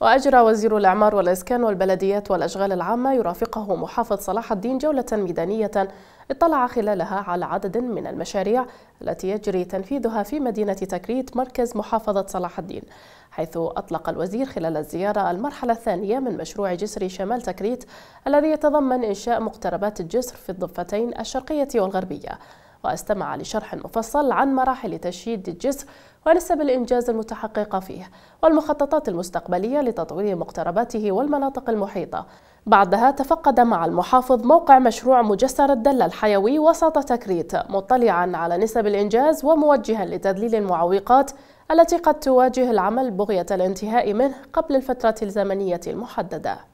وأجرى وزير الإعمار والإسكان والبلديات والأشغال العامة يرافقه محافظ صلاح الدين جولة ميدانية اطلع خلالها على عدد من المشاريع التي يجري تنفيذها في مدينة تكريت مركز محافظة صلاح الدين حيث أطلق الوزير خلال الزيارة المرحلة الثانية من مشروع جسر شمال تكريت الذي يتضمن إنشاء مقتربات الجسر في الضفتين الشرقية والغربية. واستمع لشرح مفصل عن مراحل تشييد الجسر ونسب الإنجاز المتحققة فيه والمخططات المستقبلية لتطوير مقترباته والمناطق المحيطة. بعدها تفقد مع المحافظ موقع مشروع مجسر الدلة الحيوي وسط تكريت مطلعا على نسب الإنجاز وموجها لتذليل المعوقات التي قد تواجه العمل بغية الانتهاء منه قبل الفترة الزمنية المحددة.